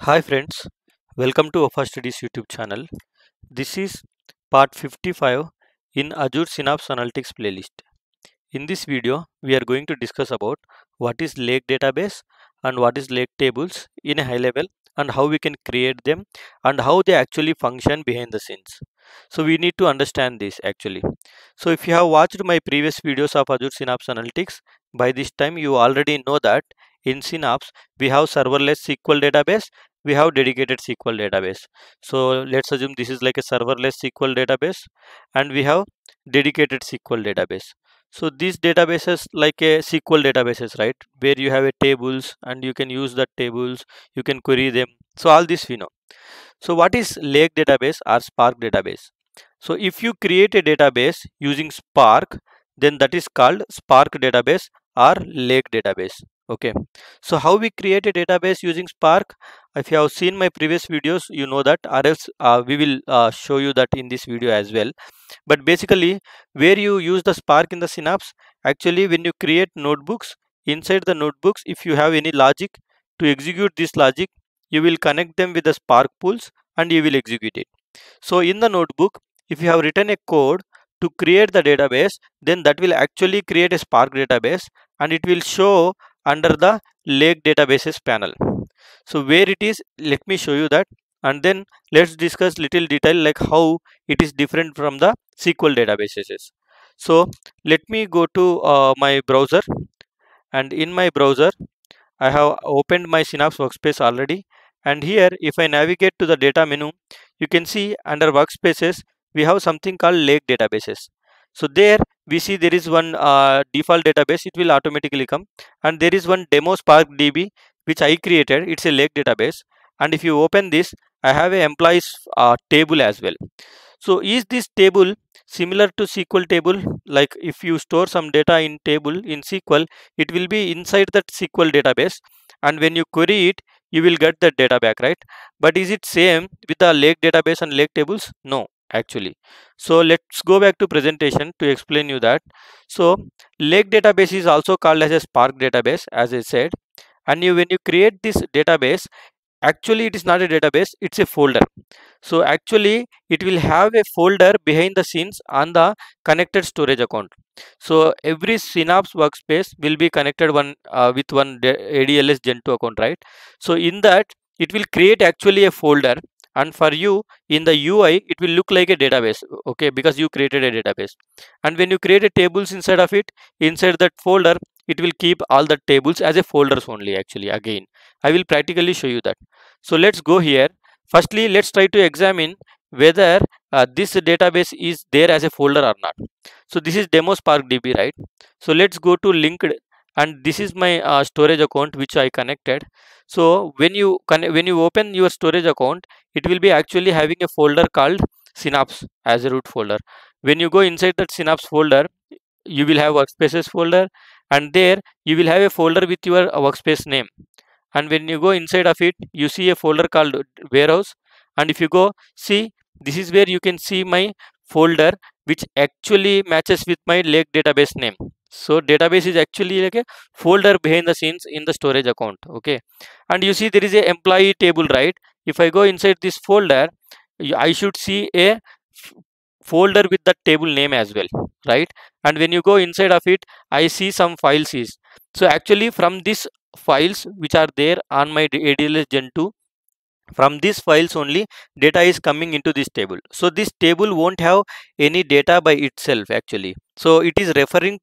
Hi friends, welcome to Wafa Studies YouTube channel. This is part 55 in Azure Synapse Analytics playlist. In this video, we are going to discuss about what is lake database and what is lake tables in a high level and how we can create them and how they actually function behind the scenes. So we need to understand this actually. So if you have watched my previous videos of Azure Synapse Analytics, by this time you already know that in Synapse we have serverless SQL database we have dedicated SQL database. So let's assume this is like a serverless SQL database and we have dedicated SQL database. So these databases like a SQL databases, right? Where you have a tables and you can use the tables, you can query them. So all this we know. So what is Lake database or Spark database? So if you create a database using Spark, then that is called Spark database or Lake database okay. So how we create a database using spark? If you have seen my previous videos you know that or else uh, we will uh, show you that in this video as well. But basically where you use the spark in the synapse actually when you create notebooks inside the notebooks if you have any logic to execute this logic you will connect them with the spark pools and you will execute it. So in the notebook if you have written a code to create the database then that will actually create a spark database and it will show under the lake databases panel. So where it is let me show you that. And then let's discuss little detail like how it is different from the sql databases so let me go to uh, my browser. And in my browser i have opened my synapse workspace already. And here if i navigate to the data menu you can see under workspaces we have something called lake databases so there we see there is one uh, default database it will automatically come. And there is one demo spark db which i created. It's a lake database. And if you open this i have a employees uh, table as well. So is this table similar to sql table? Like if you store some data in table in sql it will be inside that sql database. And when you query it you will get that data back right? But is it same with the lake database and lake tables? No actually. So let's go back to presentation to explain you that. So lake database is also called as a spark database as i said. And you when you create this database actually it is not a database it's a folder. So actually it will have a folder behind the scenes on the connected storage account. So every synapse workspace will be connected one uh, with one adls gen2 account right? So in that it will create actually a folder and for you in the UI it will look like a database okay because you created a database. And when you create a tables inside of it inside that folder it will keep all the tables as a folders only actually again. I will practically show you that. So let's go here. Firstly let's try to examine whether uh, this database is there as a folder or not. So this is demo spark db right? So let's go to linked and this is my uh, storage account which I connected. So when you when you open your storage account it will be actually having a folder called synapse as a root folder. When you go inside that synapse folder you will have workspaces folder and there you will have a folder with your workspace name. And when you go inside of it you see a folder called warehouse. And if you go see this is where you can see my folder which actually matches with my lake database name so database is actually like a folder behind the scenes in the storage account okay? And you see there is a employee table right? If i go inside this folder i should see a folder with the table name as well right? And when you go inside of it i see some files is. So actually from this files which are there on my adls gen 2 from these files only data is coming into this table. So this table won't have any data by itself actually. So it is referring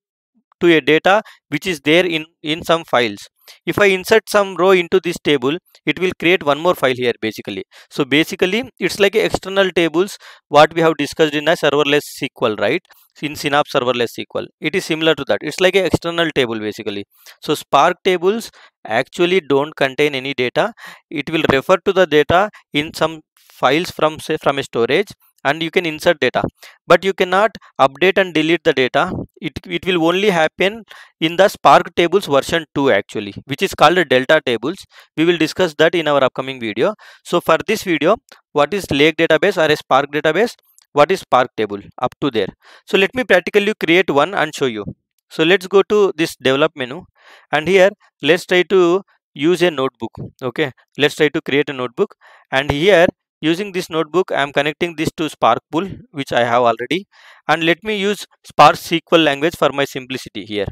to a data which is there in in some files. If i insert some row into this table it will create one more file here basically. So basically it's like external tables what we have discussed in a serverless sql right? In synapse serverless sql it is similar to that. It's like an external table basically. So spark tables actually don't contain any data. It will refer to the data in some files from say from a storage and you can insert data. But you cannot update and delete the data. It, it will only happen in the spark tables version 2 actually which is called delta tables. We will discuss that in our upcoming video. So for this video what is lake database or a spark database? What is spark table? Up to there. So let me practically create one and show you. So let's go to this develop menu. And here let's try to use a notebook. Okay? Let's try to create a notebook. And here using this notebook i am connecting this to spark pool which i have already. And let me use spark sql language for my simplicity here.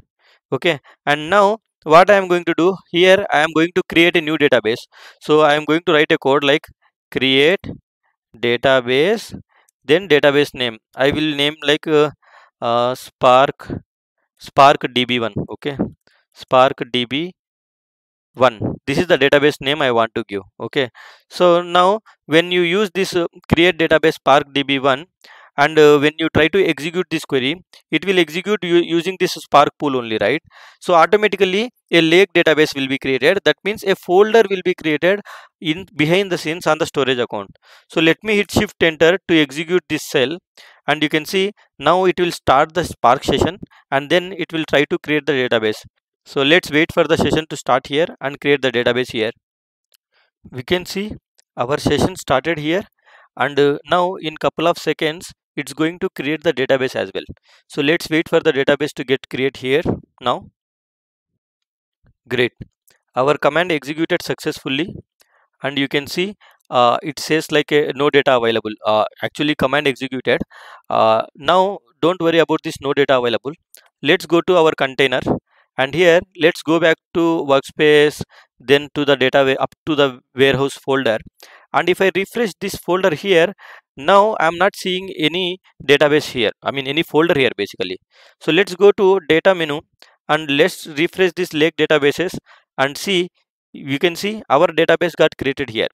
Okay? And now what i am going to do? Here i am going to create a new database. So i am going to write a code like create database then database name. I will name like uh, uh, spark spark db1 okay? Spark db1 this is the database name i want to give okay? So now when you use this uh, create database spark db1 and uh, when you try to execute this query it will execute using this spark pool only right? So automatically a lake database will be created. That means a folder will be created in behind the scenes on the storage account. So let me hit shift enter to execute this cell and you can see now it will start the spark session and then it will try to create the database so let's wait for the session to start here and create the database here. We can see our session started here and uh, now in couple of seconds it's going to create the database as well. So let's wait for the database to get create here now. Great. Our command executed successfully and you can see uh, it says like a no data available. Uh, actually command executed. Uh, now don't worry about this no data available. Let's go to our container and here let's go back to workspace then to the data up to the warehouse folder. And if I refresh this folder here now I'm not seeing any database here I mean any folder here basically. So let's go to data menu and let's refresh this lake databases and see you can see our database got created here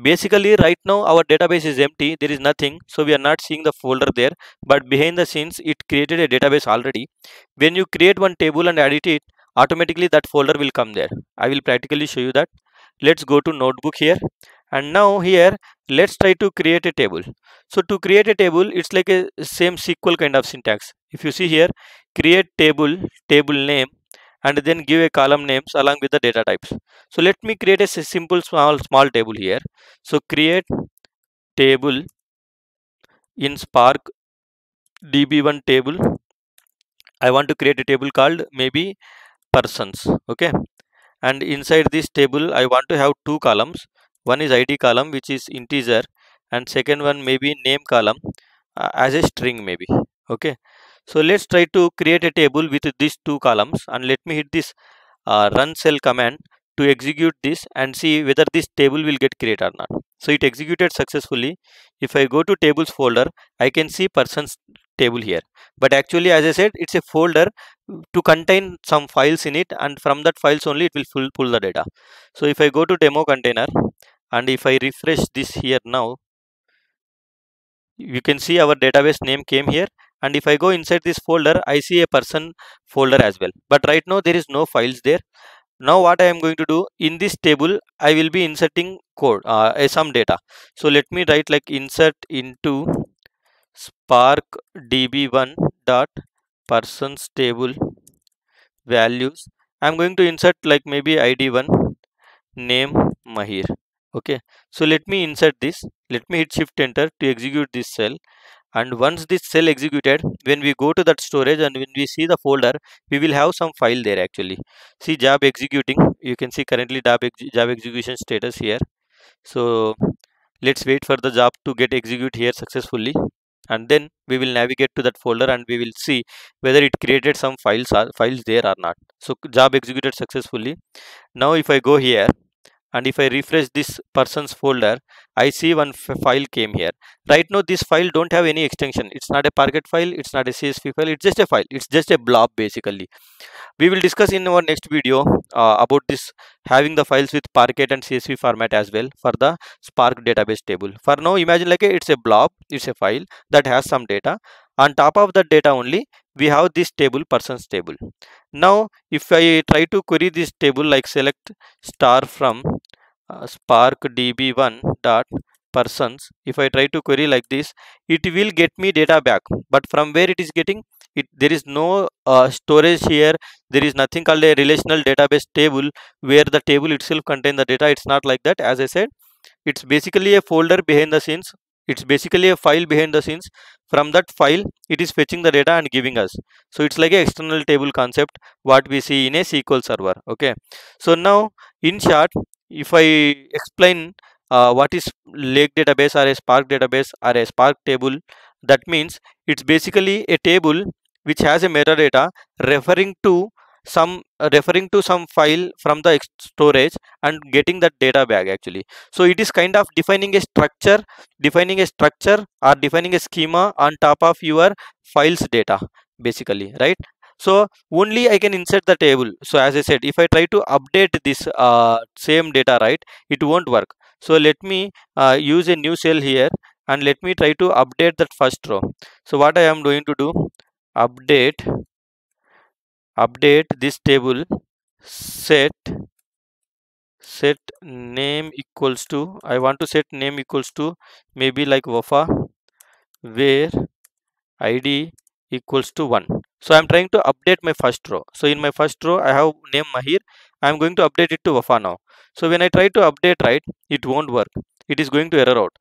basically right now our database is empty. There is nothing. So we are not seeing the folder there. But behind the scenes it created a database already. When you create one table and edit it automatically that folder will come there. I will practically show you that. Let's go to notebook here. And now here let's try to create a table. So to create a table it's like a same sql kind of syntax. If you see here create table table name and then give a column names along with the data types. So let me create a simple small small table here. So create table in spark db1 table. I want to create a table called maybe persons okay? And inside this table i want to have two columns. One is id column which is integer and second one maybe name column uh, as a string maybe okay so let's try to create a table with these two columns and let me hit this uh, run cell command to execute this and see whether this table will get created or not. So it executed successfully. If i go to tables folder i can see persons table here. But actually as i said it's a folder to contain some files in it and from that files only it will pull, pull the data. So if i go to demo container and if I refresh this here now you can see our database name came here and if I go inside this folder I see a person folder as well. But right now there is no files there. Now what I am going to do in this table I will be inserting code uh, some data. So let me write like insert into spark db1 dot persons table values. I'm going to insert like maybe id1 name Mahir. Okay. So let me insert this. Let me hit shift enter to execute this cell and once this cell executed when we go to that storage and when we see the folder we will have some file there actually. See job executing. You can see currently job, ex job execution status here. So let's wait for the job to get execute here successfully. And then we will navigate to that folder and we will see whether it created some files or files there or not. So job executed successfully. Now if i go here and if I refresh this person's folder I see one file came here. Right now this file don't have any extension. It's not a Parquet file. It's not a CSV file. It's just a file. It's just a blob basically. We will discuss in our next video uh, about this having the files with Parquet and CSV format as well for the Spark database table. For now imagine like a, it's a blob it's a file that has some data. On top of that data only we have this table persons table. Now if i try to query this table like select star from uh, spark db1 dot persons. If i try to query like this it will get me data back. But from where it is getting it there is no uh, storage here. There is nothing called a relational database table where the table itself contain the data. It's not like that. As i said it's basically a folder behind the scenes. It's basically a file behind the scenes. From that file it is fetching the data and giving us. So it's like a external table concept what we see in a sql server. Okay. So now in short if i explain uh, what is lake database or a spark database or a spark table that means it's basically a table which has a metadata referring to some uh, referring to some file from the storage and getting that data back actually. So it is kind of defining a structure defining a structure or defining a schema on top of your files data basically right so only i can insert the table. So as i said if i try to update this uh, same data right it won't work. So let me uh, use a new cell here and let me try to update that first row. So what i am going to do update update this table set set name equals to i want to set name equals to maybe like wafa where id equals to 1 so i'm trying to update my first row. So in my first row i have name mahir. I'm going to update it to wafa now. So when i try to update right it won't work. It is going to error out.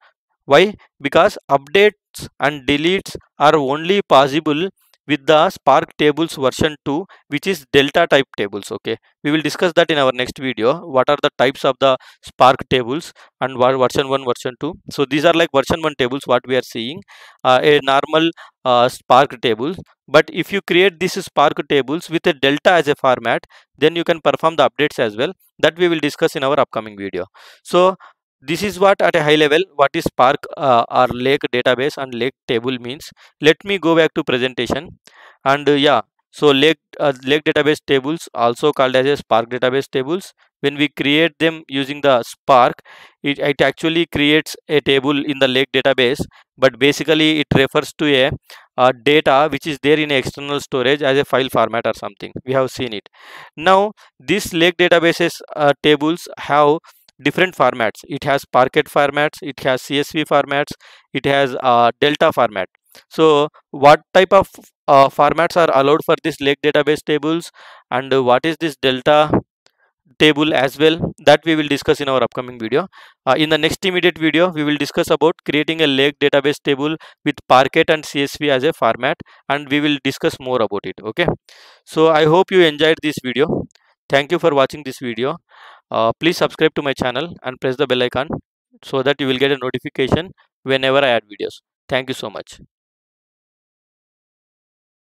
Why? Because updates and deletes are only possible with the spark tables version 2 which is delta type tables okay? We will discuss that in our next video. What are the types of the spark tables and what version 1 version 2 so these are like version 1 tables what we are seeing uh, a normal uh, spark table but if you create these spark tables with a delta as a format then you can perform the updates as well. That we will discuss in our upcoming video. So this is what at a high level what is spark uh, or lake database and lake table means. Let me go back to presentation. And uh, yeah so lake uh, lake database tables also called as a spark database tables. When we create them using the spark it, it actually creates a table in the lake database. But basically it refers to a, data which is there in external storage as a file format or something. We have seen it. Now this lake databases uh, tables have different formats. It has parquet formats it has csv formats it has uh, delta format. So what type of uh, formats are allowed for this lake database tables? And what is this delta table as well? That we will discuss in our upcoming video. Uh, in the next immediate video we will discuss about creating a lake database table with parquet and csv as a format and we will discuss more about it okay? So i hope you enjoyed this video. Thank you for watching this video uh, please subscribe to my channel and press the bell icon so that you will get a notification whenever I add videos. Thank you so much.